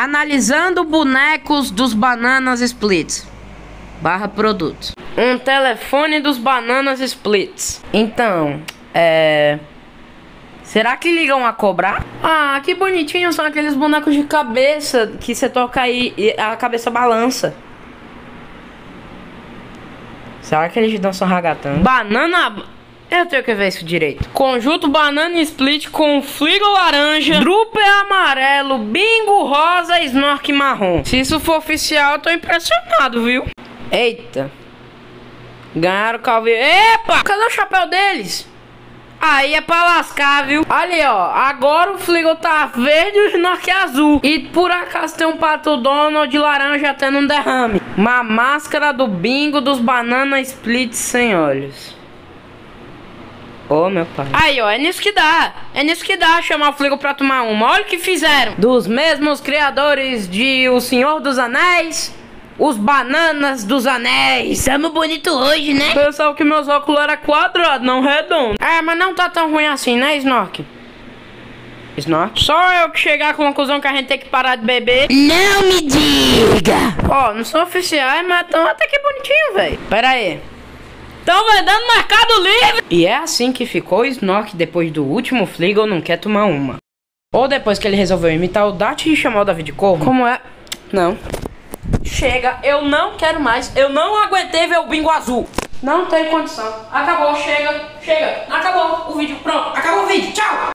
Analisando bonecos dos Bananas Splits. Barra produtos. Um telefone dos Bananas Splits. Então, é... Será que ligam a cobrar? Ah, que bonitinho são aqueles bonecos de cabeça que você toca aí e a cabeça balança. Será que eles dançam ragatanga? Banana... Eu tenho que ver isso direito. Conjunto banana split com fligo laranja, druper amarelo, bingo rosa e snork marrom. Se isso for oficial, eu tô impressionado, viu? Eita. Ganharam o calveiro. Epa! Cadê o chapéu deles? Aí é pra lascar, viu? Ali, ó. Agora o Fligo tá verde e o Snork é azul. E por acaso tem um pato Donald laranja tendo um derrame. Uma máscara do bingo dos banana splits sem olhos. Ô, oh, meu pai. Aí, ó, é nisso que dá. É nisso que dá chamar o Fligo pra tomar uma. Olha o que fizeram. Dos mesmos criadores de O Senhor dos Anéis, os bananas dos anéis. Tamo bonito hoje, né? Pensava que meus óculos eram quadrados, não redondos. É, mas não tá tão ruim assim, né, Snork? Snork? Só eu que chegar à conclusão que a gente tem que parar de beber. Não me diga! Ó, oh, não são oficiais, mas tão até que bonitinho, velho. Pera aí. Estão vendendo Mercado Livre! E é assim que ficou o Snork depois do último Fligo não quer tomar uma. Ou depois que ele resolveu imitar o Dart e chamar o David Corvo. Como é? Não. Chega, eu não quero mais. Eu não aguentei ver o bingo azul. Não tem condição. Acabou, chega, chega.